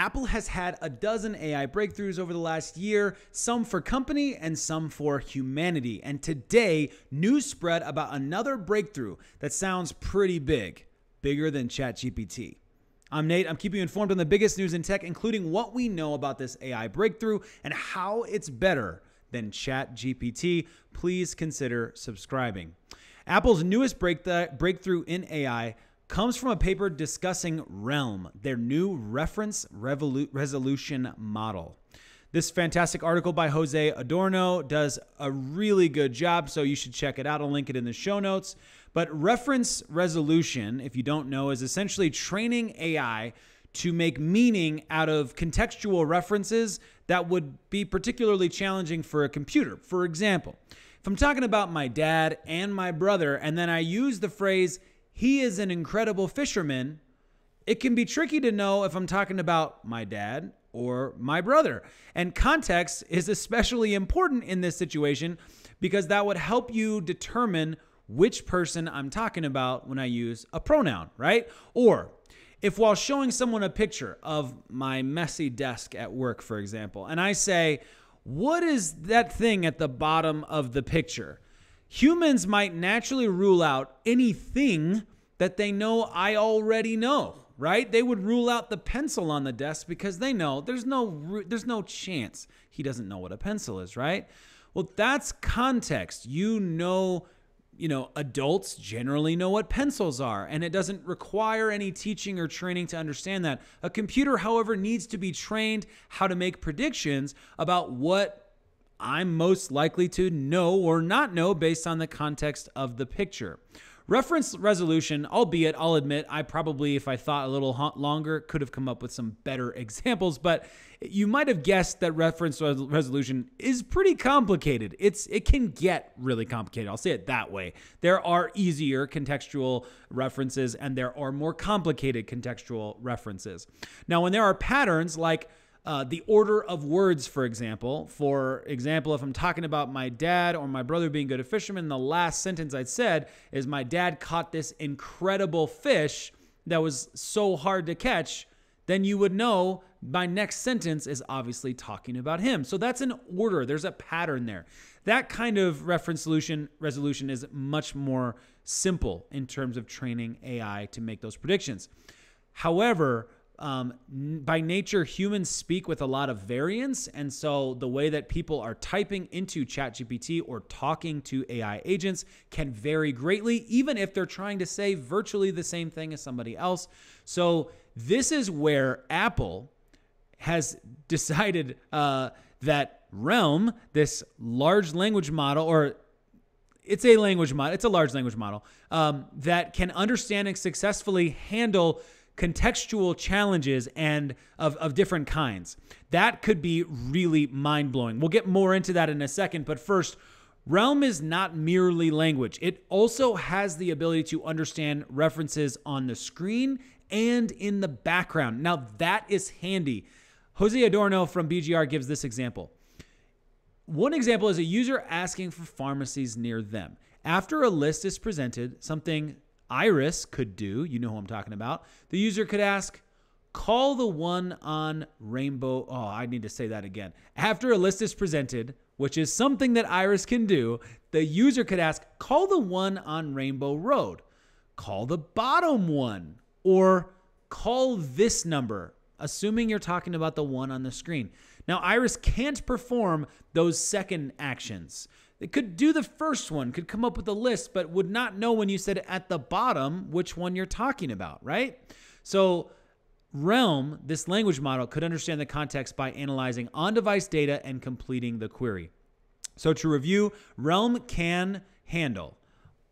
Apple has had a dozen AI breakthroughs over the last year, some for company and some for humanity. And today, news spread about another breakthrough that sounds pretty big, bigger than ChatGPT. I'm Nate. I'm keeping you informed on the biggest news in tech, including what we know about this AI breakthrough and how it's better than ChatGPT. Please consider subscribing. Apple's newest uh, breakthrough in AI comes from a paper discussing ReALM, their new reference resolution model. This fantastic article by Jose Adorno does a really good job, so you should check it out. I'll link it in the show notes. But reference resolution, if you don't know, is essentially training AI to make meaning out of contextual references that would be particularly challenging for a computer. For example, if I'm talking about my dad and my brother, and then I use the phrase, he is an incredible fisherman, it can be tricky to know if I'm talking about my dad or my brother. And context is especially important in this situation because that would help you determine which person I'm talking about when I use a pronoun, right? Or if while showing someone a picture of my messy desk at work, for example, and I say, What is that thing at the bottom of the picture? Humans might naturally rule out anything that they know I already know, right? They would rule out the pencil on the desk because they know there's no there's no chance he doesn't know what a pencil is, right? Well, that's context. You know you know, adults generally know what pencils are, and it doesn't require any teaching or training to understand that. A computer, however, needs to be trained how to make predictions about what I'm most likely to know or not know based on the context of the picture. Reference resolution, albeit I'll admit I probably, if I thought a little longer, could have come up with some better examples, but you might have guessed that reference resolution is pretty complicated. It's it can get really complicated. I'll say it that way. There are easier contextual references and there are more complicated contextual references. Now, when there are patterns like uh, the order of words, for example. For example, if I'm talking about my dad or my brother being good at fishermen, the last sentence I said is my dad caught this incredible fish that was so hard to catch, then you would know my next sentence is obviously talking about him. So that's an order. There's a pattern there. That kind of reference solution resolution is much more simple in terms of training AI to make those predictions. However, um, by nature, humans speak with a lot of variance. And so the way that people are typing into ChatGPT or talking to AI agents can vary greatly, even if they're trying to say virtually the same thing as somebody else. So this is where Apple has decided uh, that ReALM, this large language model, or it's a language model, it's a large language model um, that can understand and successfully handle contextual challenges and of, of different kinds. That could be really mind blowing. We'll get more into that in a second, but first, ReALM is not merely language. It also has the ability to understand references on the screen and in the background. Now, that is handy. Jose Adorno from BGR gives this example. One example is a user asking for pharmacies near them. After a list is presented, something Iris could do, you know who I'm talking about, the user could ask, call the one on Rainbow. Oh, I need to say that again. After a list is presented, which is something that Iris can do, the user could ask, call the one on Rainbow Road, call the bottom one, or call this number, assuming you're talking about the one on the screen. Now, Iris can't perform those second actions. It could do the first one, could come up with a list, but would not know when you said at the bottom which one you're talking about, right? So, ReALM, this language model, could understand the context by analyzing on device data and completing the query. So, to review, ReALM can handle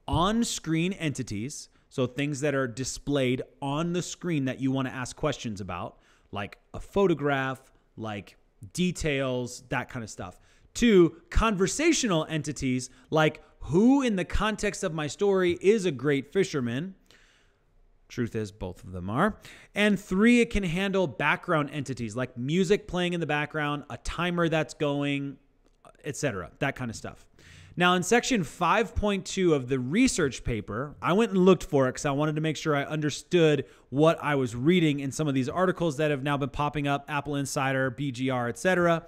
on screen entities, so things that are displayed on the screen that you want to ask questions about, like a photograph, like details, that kind of stuff to conversational entities like who, in the context of my story, is a great fisherman. Truth is, both of them are. And three, it can handle background entities like music playing in the background, a timer that's going, etc. That kind of stuff. Now, in section 5.2 of the research paper, I went and looked for it because I wanted to make sure I understood what I was reading in some of these articles that have now been popping up Apple Insider, BGR, etc.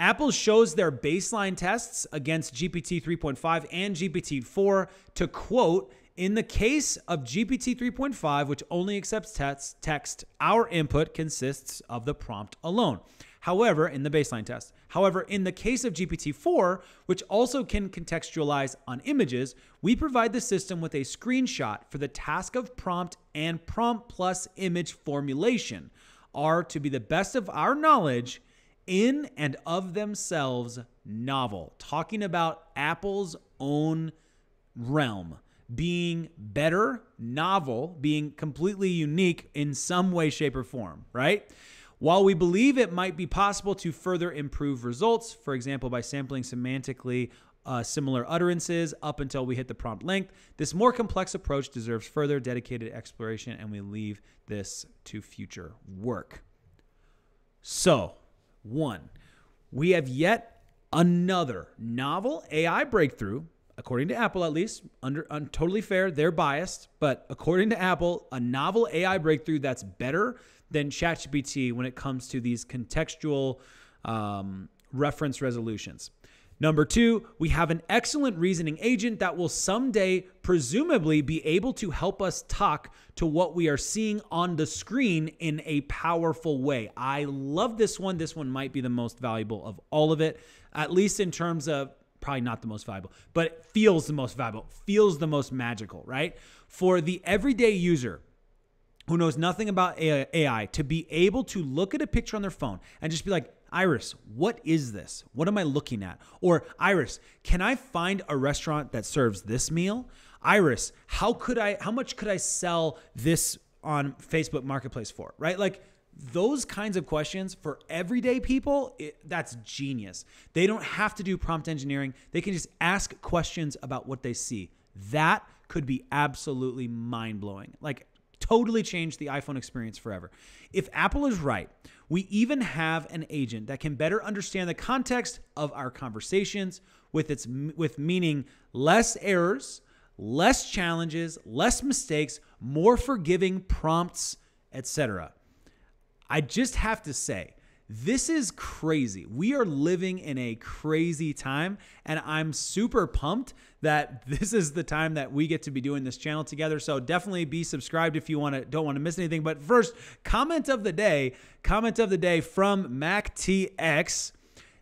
Apple shows their baseline tests against GPT 3.5 and GPT 4 to quote, in the case of GPT 3.5, which only accepts text, text, our input consists of the prompt alone. However, in the baseline test, however, in the case of GPT 4, which also can contextualize on images, we provide the system with a screenshot for the task of prompt and prompt plus image formulation are to be the best of our knowledge in and of themselves novel, talking about Apple's own ReALM being better, novel, being completely unique in some way, shape, or form, right? While we believe it might be possible to further improve results, for example, by sampling semantically uh, similar utterances up until we hit the prompt length, this more complex approach deserves further dedicated exploration, and we leave this to future work. So, one, we have yet another novel AI breakthrough according to Apple at least, under totally fair, they're biased, but according to Apple, a novel AI breakthrough that's better than ChatGPT when it comes to these contextual um, reference resolutions. Number two, we have an excellent reasoning agent that will someday presumably be able to help us talk to what we are seeing on the screen in a powerful way. I love this one. This one might be the most valuable of all of it, at least in terms of probably not the most valuable, but it feels the most valuable, feels the most magical, right? For the everyday user who knows nothing about AI to be able to look at a picture on their phone and just be like, Iris, what is this? What am I looking at? Or Iris, can I find a restaurant that serves this meal? Iris, how could I how much could I sell this on Facebook Marketplace for? Right? Like those kinds of questions for everyday people, it, that's genius. They don't have to do prompt engineering. They can just ask questions about what they see. That could be absolutely mind blowing. Like, totally change the iPhone experience forever. If Apple is right, we even have an agent that can better understand the context of our conversations with its with meaning less errors, less challenges, less mistakes, more forgiving prompts, etc. I just have to say, this is crazy. We are living in a crazy time, and I'm super pumped that this is the time that we get to be doing this channel together. So definitely be subscribed if you want to don't want to miss anything. But first, comment of the day, comment of the day from MacTX.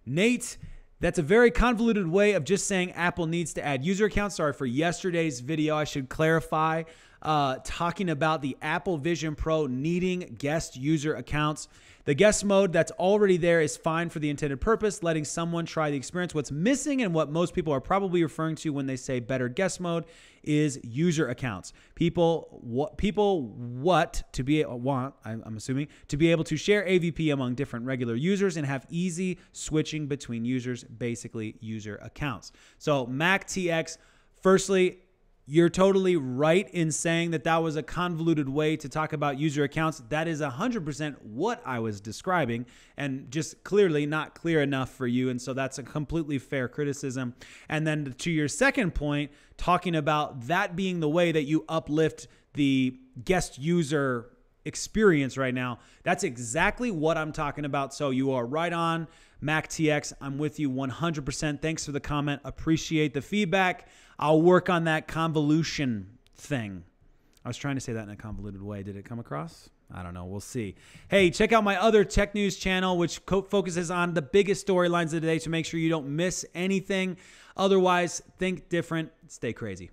Nate, that's a very convoluted way of just saying Apple needs to add user accounts. Sorry for yesterday's video. I should clarify uh, talking about the Apple Vision Pro needing guest user accounts. The guest mode that's already there is fine for the intended purpose, letting someone try the experience. What's missing and what most people are probably referring to when they say better guest mode is user accounts. People what people what to be want I'm assuming to be able to share AVP among different regular users and have easy switching between users, basically user accounts. So Mac TX Firstly, you're totally right in saying that that was a convoluted way to talk about user accounts. That is 100% what I was describing and just clearly not clear enough for you. And so that's a completely fair criticism. And then to your second point, talking about that being the way that you uplift the guest user experience right now, that's exactly what I'm talking about. So you are right on. MacTX, I'm with you 100%. Thanks for the comment. Appreciate the feedback. I'll work on that convolution thing. I was trying to say that in a convoluted way. Did it come across? I don't know. We'll see. Hey, check out my other tech news channel, which focuses on the biggest storylines of the day to make sure you don't miss anything. Otherwise, think different, stay crazy.